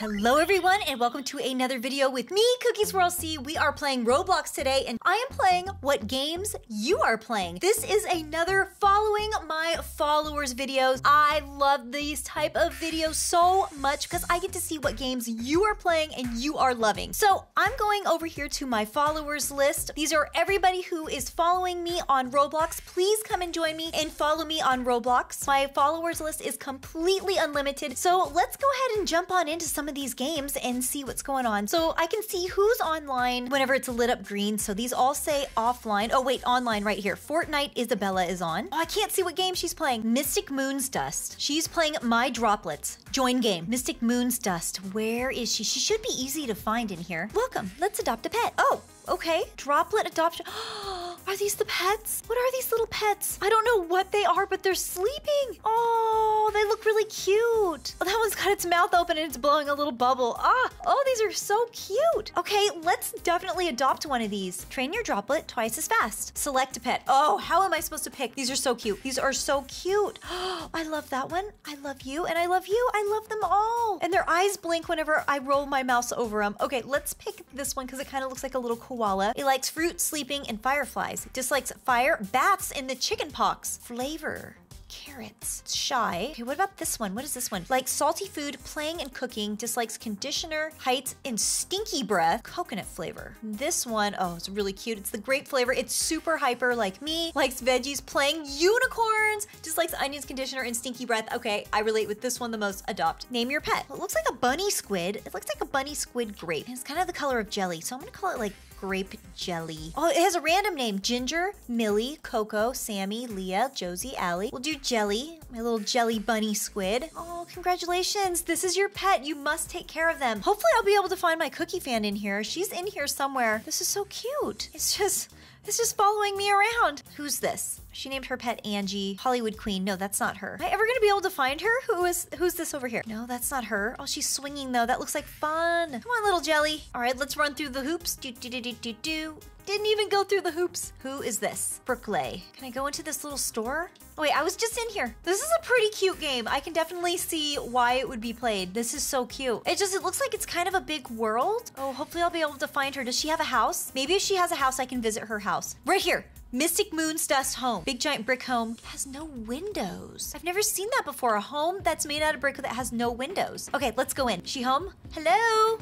Hello everyone and welcome to another video with me, Cookies Swirl C. We are playing Roblox today and I am playing what games you are playing. This is another following my followers videos. I love these type of videos so much because I get to see what games you are playing and you are loving. So I'm going over here to my followers list. These are everybody who is following me on Roblox. Please come and join me and follow me on Roblox. My followers list is completely unlimited. So let's go ahead and jump on into some some of these games and see what's going on. So I can see who's online whenever it's lit up green. So these all say offline. Oh, wait, online right here. Fortnite Isabella is on. Oh, I can't see what game she's playing. Mystic Moon's Dust. She's playing My Droplets. Join game. Mystic Moon's Dust. Where is she? She should be easy to find in here. Welcome. Let's adopt a pet. Oh, okay. Droplet adoption. Are these the pets? What are these little pets? I don't know what they are, but they're sleeping. Oh, they look really cute. Oh, that one's got its mouth open and it's blowing a little bubble. Ah, oh, these are so cute. Okay, let's definitely adopt one of these. Train your droplet twice as fast. Select a pet. Oh, how am I supposed to pick? These are so cute. These are so cute. Oh, I love that one. I love you and I love you. I love them all. And their eyes blink whenever I roll my mouse over them. Okay, let's pick this one because it kind of looks like a little koala. It likes fruit, sleeping, and fireflies. Dislikes fire, bats, and the chicken pox. Flavor carrots. Shy. Okay, what about this one? What is this one? Like salty food, playing and cooking, dislikes conditioner, heights, and stinky breath. Coconut flavor. This one, oh, it's really cute. It's the grape flavor. It's super hyper like me. Likes veggies, playing unicorns, dislikes onions, conditioner, and stinky breath. Okay, I relate with this one the most. Adopt. Name your pet. It looks like a bunny squid. It looks like a bunny squid grape. It's kind of the color of jelly, so I'm gonna call it like grape jelly. Oh, it has a random name. Ginger, Millie, Coco, Sammy, Leah, Josie, Allie. We'll do Jelly, my little jelly bunny squid. Oh, congratulations. This is your pet. You must take care of them. Hopefully I'll be able to find my cookie fan in here. She's in here somewhere. This is so cute. It's just, it's just following me around. Who's this? She named her pet Angie, Hollywood Queen. No, that's not her. Am I ever gonna be able to find her? Who is, who's this over here? No, that's not her. Oh, she's swinging though. That looks like fun. Come on, little jelly. All right, let's run through the hoops. Do, do, do, do, do, do. Didn't even go through the hoops. Who is this? Brooklay. Can I go into this little store? Oh, wait, I was just in here. This is a pretty cute game. I can definitely see why it would be played. This is so cute. It just, it looks like it's kind of a big world. Oh, hopefully I'll be able to find her. Does she have a house? Maybe if she has a house, I can visit her house. Right here. Mystic Moon's Dust Home. Big giant brick home. Has no windows. I've never seen that before. A home that's made out of brick that has no windows. Okay, let's go in. She home? Hello?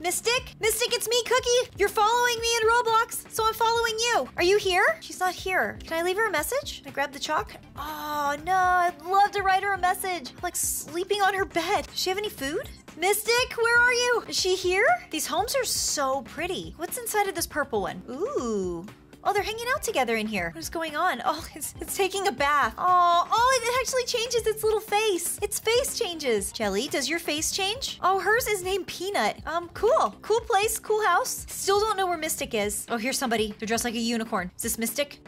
Mystic? Mystic, it's me, Cookie. You're following me in Roblox, so I'm following you. Are you here? She's not here. Can I leave her a message? Can I grab the chalk? Oh, no. I'd love to write her a message. like sleeping on her bed. Does she have any food? Mystic, where are you? Is she here? These homes are so pretty. What's inside of this purple one? Ooh, Oh, they're hanging out together in here. What is going on? Oh, it's, it's taking a bath. Oh, oh, it actually changes its little face. Its face changes. Jelly, does your face change? Oh, hers is named Peanut. Um, cool. Cool place, cool house. Still don't know where Mystic is. Oh, here's somebody. They're dressed like a unicorn. Is this Mystic?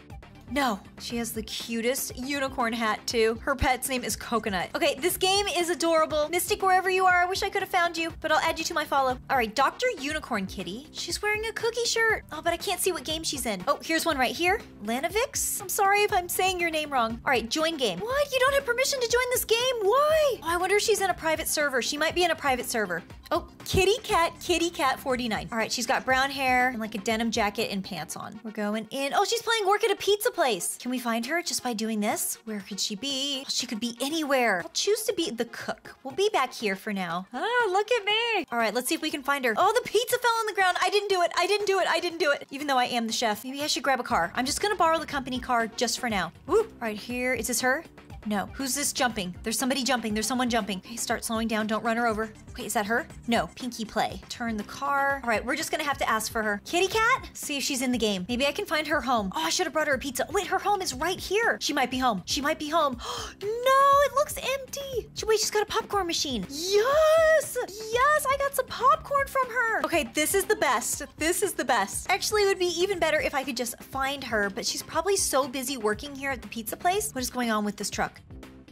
No, she has the cutest unicorn hat too. Her pet's name is Coconut. Okay, this game is adorable. Mystic, wherever you are, I wish I could have found you, but I'll add you to my follow. All right, Dr. Unicorn Kitty. She's wearing a cookie shirt. Oh, but I can't see what game she's in. Oh, here's one right here. Lanavix? I'm sorry if I'm saying your name wrong. All right, join game. What? You don't have permission to join this game? Why? Oh, I wonder if she's in a private server. She might be in a private server. Oh, Kitty Cat, Kitty Cat 49. All right, she's got brown hair and like a denim jacket and pants on. We're going in. Oh, she's playing work at a pizza place. Can we find her just by doing this? Where could she be? She could be anywhere. I'll choose to be the cook. We'll be back here for now. Ah, look at me. All right, let's see if we can find her. Oh, the pizza fell on the ground. I didn't do it. I didn't do it. I didn't do it. Even though I am the chef. Maybe I should grab a car. I'm just gonna borrow the company car just for now. Woo. Right, here. Is this her? No. Who's this jumping? There's somebody jumping. There's someone jumping. Okay, start slowing down. Don't run her over. Wait, is that her? No. Pinky play. Turn the car. All right, we're just gonna have to ask for her. Kitty cat? See if she's in the game. Maybe I can find her home. Oh, I should have brought her a pizza. Wait, her home is right here. She might be home. She might be home. no, it looks empty. Wait, she's got a popcorn machine. Yes! Yes, I got some popcorn from her. Okay, this is the best. This is the best. Actually, it would be even better if I could just find her, but she's probably so busy working here at the pizza place. What is going on with this truck?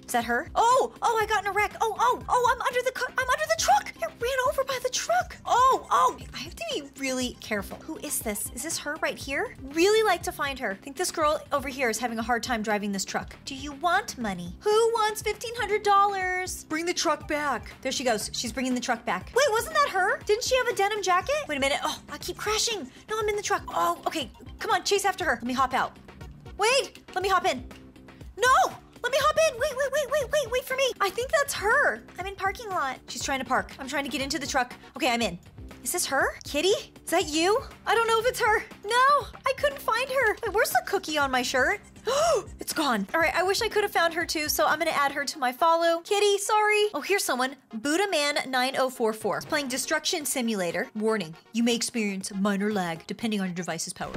Is that her? Oh, oh, I got in a wreck. Oh, oh, oh, I'm under the I'm under the truck. I ran over by the truck. Oh, oh, I have to be really careful. Who is this? Is this her right here? Really like to find her. I think this girl over here is having a hard time driving this truck. Do you want money? Who wants $1,500? Bring the truck back. There she goes. She's bringing the truck back. Wait, wasn't that her? Didn't she have a denim jacket? Wait a minute. Oh, I keep crashing. No, I'm in the truck. Oh, okay. Come on, chase after her. Let me hop out. Wait, let me hop in. No! Hop in. Wait, wait, wait, wait, wait, wait for me. I think that's her. I'm in parking lot. She's trying to park. I'm trying to get into the truck. Okay, I'm in. Is this her? Kitty? Is that you? I don't know if it's her. No, I couldn't find her. Wait, where's the cookie on my shirt? it's gone. All right, I wish I could have found her too, so I'm gonna add her to my follow. Kitty, sorry. Oh, here's someone. Buddha Man 9044. It's playing Destruction Simulator. Warning, you may experience minor lag depending on your device's power.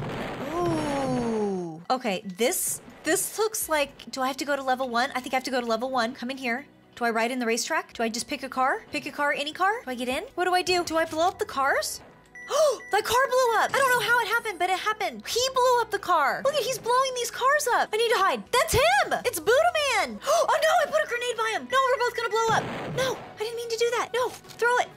Ooh. Okay, this this looks like, do I have to go to level one? I think I have to go to level one. Come in here. Do I ride in the racetrack? Do I just pick a car? Pick a car, any car? Do I get in? What do I do? Do I blow up the cars? Oh, that car blew up. I don't know how it happened, but it happened. He blew up the car. Look at, he's blowing these cars up. I need to hide. That's him. It's Buddha Man. Oh no, I put a grenade by him. No, we're both gonna blow up. No, I didn't mean to do that. No, throw it.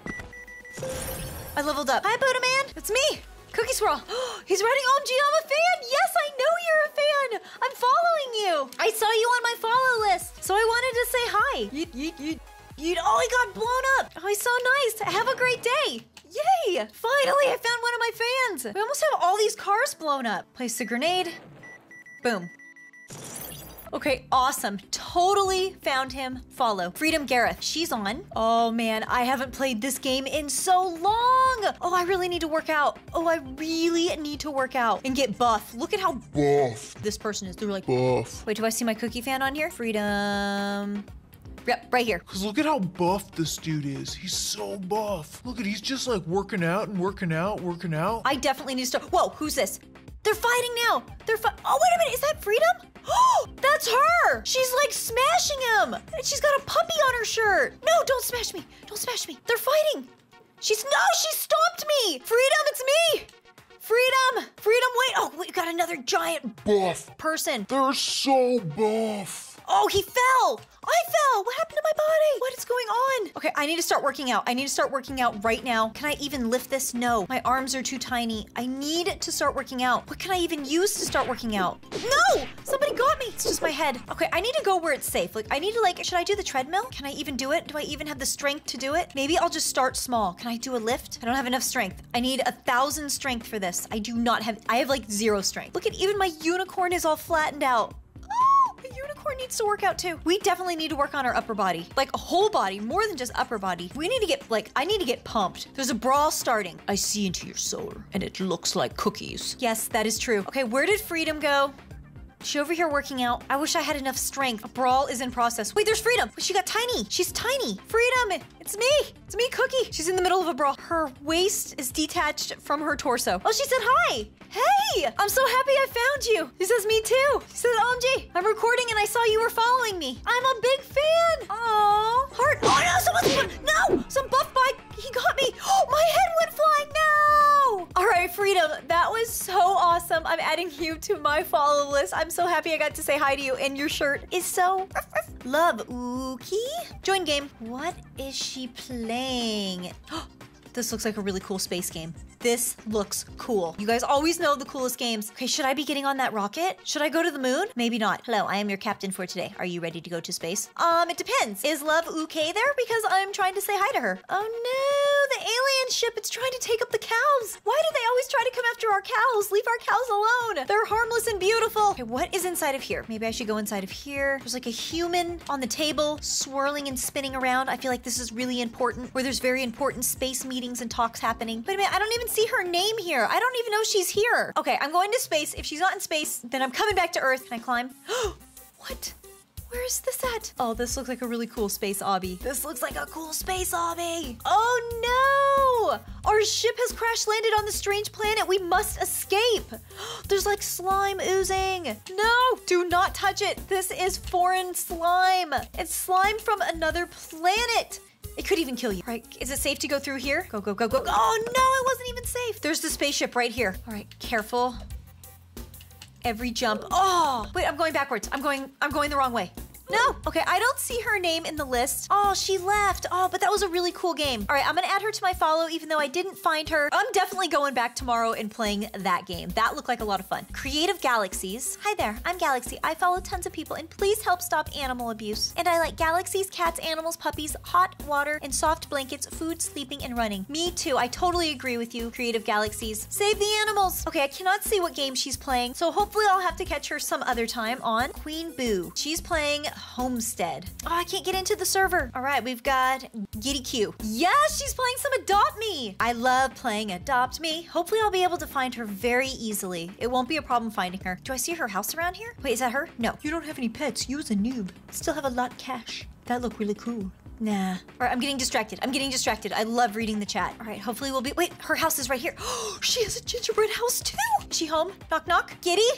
I leveled up. Hi, Buddha Man. It's me. Cookie Swirl. He's writing OMG, I'm a fan. Yes, I know you're a fan. I'm following you. I saw you on my follow list, so I wanted to say hi. Yeet, yeet, yeet. Yeet. Oh, he got blown up. Oh, he's so nice. Have a great day. Yay! Finally, I found one of my fans. We almost have all these cars blown up. Place the grenade. Boom. Okay, awesome. Totally found him. Follow. Freedom Gareth. She's on. Oh man, I haven't played this game in so long. Oh, I really need to work out. Oh, I really need to work out and get buff. Look at how Buff. this person is. They're like, Buff. wait, do I see my cookie fan on here? Freedom. Yep, right here. Cause look at how buff this dude is. He's so buff. Look at he's just like working out and working out, working out. I definitely need to start. Whoa, who's this? They're fighting now. They're fi- Oh, wait a minute. Is that Freedom? She's like smashing him. And she's got a puppy on her shirt. No, don't smash me. Don't smash me. They're fighting. She's no, she stopped me. Freedom, it's me. Freedom, freedom. Wait. Oh, we got another giant buff. person. They're so buff. Oh, he fell. I fell. What happened to my body? What is going on? Okay, I need to start working out. I need to start working out right now. Can I even lift this? No. My arms are too tiny. I need to start working out. What can I even use to start working out? No! Somebody got me. It's just my head. Okay, I need to go where it's safe. Like, I need to, like, should I do the treadmill? Can I even do it? Do I even have the strength to do it? Maybe I'll just start small. Can I do a lift? I don't have enough strength. I need a thousand strength for this. I do not have, I have like zero strength. Look at even my unicorn is all flattened out. Unicorn needs to work out too. We definitely need to work on our upper body. Like a whole body, more than just upper body. We need to get, like, I need to get pumped. There's a brawl starting. I see into your soul, and it looks like cookies. Yes, that is true. Okay, where did Freedom go? She over here working out. I wish I had enough strength. A brawl is in process. Wait, there's Freedom. She got tiny. She's tiny. Freedom, it's me. It's me, Cookie. She's in the middle of a brawl. Her waist is detached from her torso. Oh, she said hi. Hey, I'm so happy I found you. She says me too. She says, OMG, I'm recording and I saw you were following me. I'm a big fan. Aww. Heart. Oh no, someone's, no, some buff bike. Awesome. I'm adding you to my follow list. I'm so happy I got to say hi to you, and your shirt is so love. Ookie. Join game. What is she playing? This looks like a really cool space game. This looks cool. You guys always know the coolest games. Okay, should I be getting on that rocket? Should I go to the moon? Maybe not. Hello, I am your captain for today. Are you ready to go to space? Um, it depends. Is Love okay there? Because I'm trying to say hi to her. Oh no, ship. It's trying to take up the cows. Why do they always try to come after our cows? Leave our cows alone. They're harmless and beautiful. Okay, what is inside of here? Maybe I should go inside of here. There's like a human on the table, swirling and spinning around. I feel like this is really important, where there's very important space meetings and talks happening. But I mean, I don't even see her name here. I don't even know she's here. Okay, I'm going to space. If she's not in space, then I'm coming back to Earth. Can I climb? what? Where is this at? Oh, this looks like a really cool space obby. This looks like a cool space obby. Oh no! Our ship has crash landed on the strange planet. We must escape. There's like slime oozing. No, do not touch it. This is foreign slime. It's slime from another planet. It could even kill you. Right? Is it safe to go through here? Go, go, go, go. Oh no, it wasn't even safe. There's the spaceship right here. All right, careful. Every jump. Oh, wait, I'm going backwards. I'm going, I'm going the wrong way. No. Okay, I don't see her name in the list. Oh, she left. Oh, but that was a really cool game. All right, I'm gonna add her to my follow, even though I didn't find her. I'm definitely going back tomorrow and playing that game. That looked like a lot of fun. Creative Galaxies. Hi there, I'm Galaxy. I follow tons of people, and please help stop animal abuse. And I like galaxies, cats, animals, puppies, hot water, and soft blankets, food, sleeping, and running. Me too. I totally agree with you, Creative Galaxies. Save the animals. Okay, I cannot see what game she's playing, so hopefully I'll have to catch her some other time on Queen Boo. She's playing Homestead. Oh, I can't get into the server. All right, we've got Giddy Q. Yes, she's playing some Adopt Me. I love playing Adopt Me. Hopefully I'll be able to find her very easily. It won't be a problem finding her. Do I see her house around here? Wait, is that her? No. You don't have any pets. Use a noob. Still have a lot of cash. That look really cool. Nah. All right, I'm getting distracted. I'm getting distracted. I love reading the chat. All right, hopefully we'll be. Wait, her house is right here. Oh, she has a gingerbread house too. Is she home? Knock, knock. Giddy?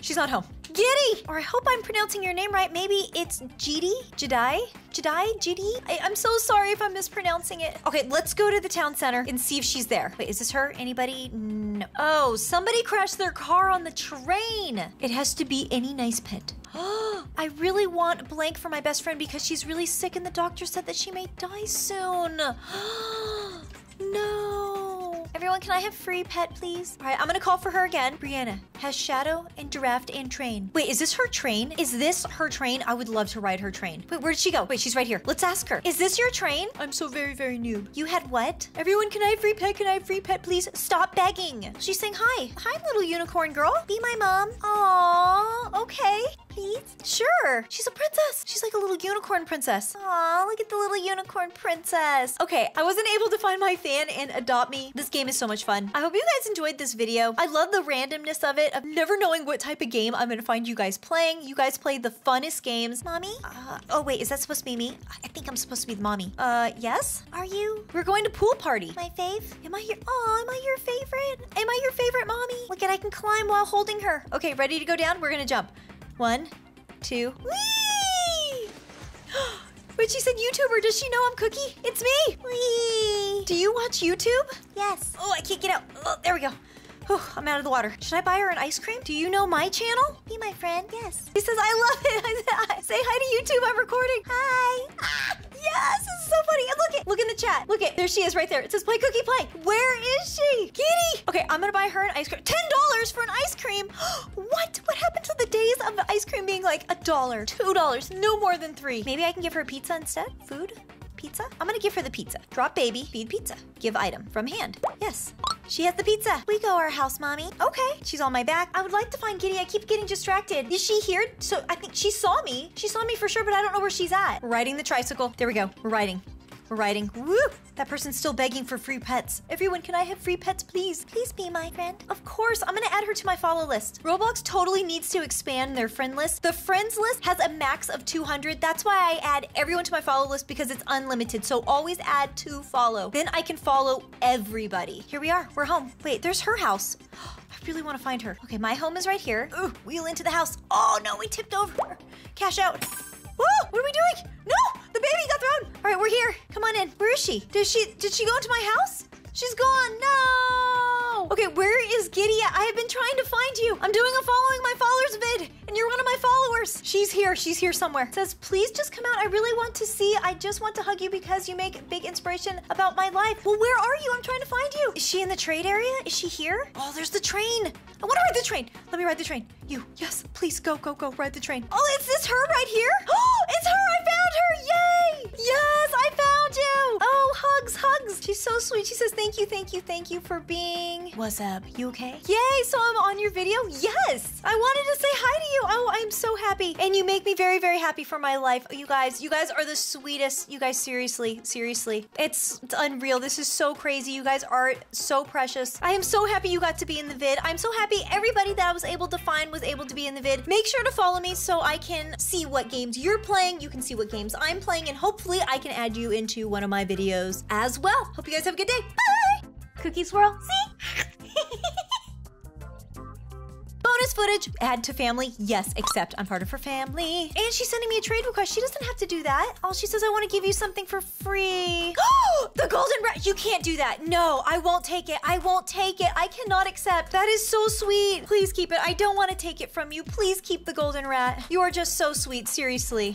She's not home. Giddy! Or I hope I'm pronouncing your name right. Maybe it's Jidi? Jedi? Jedi? Jidi? I, I'm so sorry if I'm mispronouncing it. Okay, let's go to the town center and see if she's there. Wait, is this her? Anybody? No. Oh, somebody crashed their car on the train. It has to be any nice pet. I really want blank for my best friend because she's really sick and the doctor said that she may die soon. no. Everyone, can I have free pet, please? All right, I'm gonna call for her again. Brianna has Shadow and Draft and Train. Wait, is this her train? Is this her train? I would love to ride her train. Wait, where did she go? Wait, she's right here. Let's ask her. Is this your train? I'm so very, very noob. You had what? Everyone, can I have free pet? Can I have free pet, please? Stop begging. She's saying hi. Hi, little unicorn girl. Be my mom. Aww, okay please? Sure. She's a princess. She's like a little unicorn princess. Aw, look at the little unicorn princess. Okay, I wasn't able to find my fan and adopt me. This game is so much fun. I hope you guys enjoyed this video. I love the randomness of it, of never knowing what type of game I'm gonna find you guys playing. You guys play the funnest games. Mommy? Uh, oh wait, is that supposed to be me? I think I'm supposed to be the mommy. Uh, yes? Are you? We're going to pool party. My fave? Am I your, oh, am I your favorite? Am I your favorite mommy? Look at, I can climb while holding her. Okay, ready to go down? We're gonna jump. One, two, whee! But she said YouTuber. Does she know I'm Cookie? It's me. Whee! Do you watch YouTube? Yes. Oh, I can't get out. Oh, there we go. Whew, I'm out of the water. Should I buy her an ice cream? Do you know my channel? Be my friend. Yes. He says, I love it. I say, say hi to YouTube. I'm recording. Hi. Ah, yes, this is so funny. And look it. Look in the chat. Look it. There she is right there. It says play cookie play. Where is she? Kitty. Okay, I'm gonna buy her an ice cream. Ten dollars for an ice cream. what? What happened to the days of the ice cream being like a dollar, two dollars, no more than three? Maybe I can give her pizza instead. Food pizza? I'm gonna give her the pizza. Drop baby, feed pizza. Give item from hand. Yes. She has the pizza. We go our house, mommy. Okay. She's on my back. I would like to find Kitty. I keep getting distracted. Is she here? So I think she saw me. She saw me for sure, but I don't know where she's at. Riding the tricycle. There we go. We're riding. We're riding. Woo! That person's still begging for free pets. Everyone, can I have free pets, please? Please be my friend. Of course, I'm gonna add her to my follow list. Roblox totally needs to expand their friend list. The friends list has a max of 200. That's why I add everyone to my follow list because it's unlimited. So always add to follow. Then I can follow everybody. Here we are. We're home. Wait, there's her house. I really want to find her. Okay, my home is right here. Ooh, wheel into the house. Oh no, we tipped over. Cash out. Whoa, what are we doing? No, the baby got thrown. All right, we're here. Come on in. Where is she? Did she did she go into my house? She's gone. No. Okay, where is Giddy? I have been trying to find you. I'm doing a following my followers She's here. She's here somewhere. Says, please just come out. I really want to see. I just want to hug you because you make big inspiration about my life. Well, where are you? I'm trying to find you. Is she in the trade area? Is she here? Oh, there's the train. I want to ride the train. Let me ride the train. You, yes, please go, go, go, ride the train. Oh, is this her right here? Oh, it's her. I found her. Yay. Yes, I found you. Oh, hugs, hugs. She's so sweet. She says, thank you, thank you, thank you for being. What's up? You okay? Yay, so I'm on your video? Yes. I wanted to say hi to you. Oh, I'm so happy. And you make me very, very happy for my life. You guys, you guys are the sweetest. You guys, seriously, seriously. It's, it's unreal. This is so crazy. You guys are so precious. I am so happy you got to be in the vid. I'm so happy everybody that I was able to find was able to be in the vid. Make sure to follow me so I can see what games you're playing. You can see what games I'm playing, and hopefully I can add you into one of my videos as well. Hope you guys have a good day. Bye! Cookie swirl. See? Bonus footage, add to family. Yes, except I'm part of her family. And she's sending me a trade request. She doesn't have to do that. All she says, I want to give you something for free. Oh, the golden rat. rat. You can't do that. No, I won't take it. I won't take it. I cannot accept. That is so sweet. Please keep it. I don't want to take it from you. Please keep the golden rat. You are just so sweet, seriously.